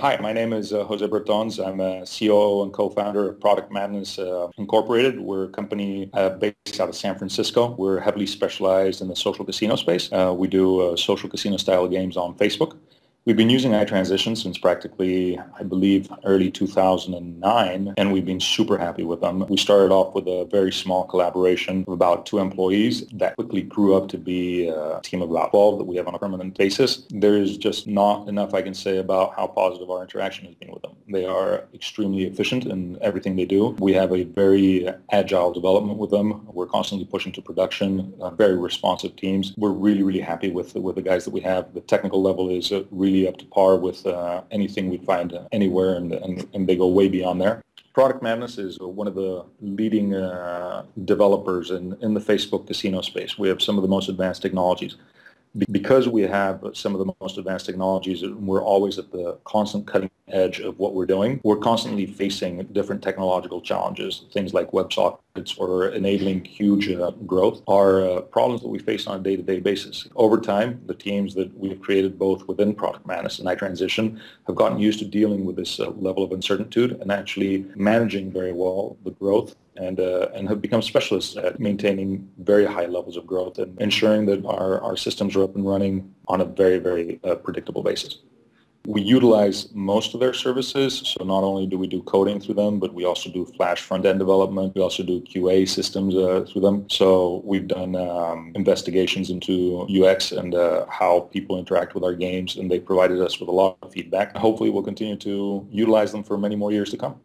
Hi, my name is uh, Jose Brotons. I'm a COO and co-founder of Product Madness uh, Incorporated. We're a company uh, based out of San Francisco. We're heavily specialized in the social casino space. Uh, we do uh, social casino style games on Facebook. We've been using iTransition since practically, I believe, early 2009, and we've been super happy with them. We started off with a very small collaboration of about two employees that quickly grew up to be a team of about 12 that we have on a permanent basis. There is just not enough I can say about how positive our interaction has been with them. They are extremely efficient in everything they do. We have a very agile development with them. We're constantly pushing to production, uh, very responsive teams. We're really, really happy with, with the guys that we have. The technical level is uh, really up to par with uh, anything we'd find anywhere, and, and, and they go way beyond there. Product Madness is one of the leading uh, developers in, in the Facebook casino space. We have some of the most advanced technologies because we have some of the most advanced technologies, and we're always at the constant cutting edge of what we're doing. We're constantly facing different technological challenges, things like WebSockets or enabling huge uh, growth are uh, problems that we face on a day-to-day basis. Over time, the teams that we've created both within Product Madness and iTransition have gotten used to dealing with this uh, level of uncertainty and actually managing very well the growth and uh, and have become specialists at maintaining very high levels of growth and ensuring that our, our systems are up and running on a very, very uh, predictable basis. We utilize most of their services, so not only do we do coding through them, but we also do Flash front-end development. We also do QA systems uh, through them. So we've done um, investigations into UX and uh, how people interact with our games, and they provided us with a lot of feedback. Hopefully we'll continue to utilize them for many more years to come.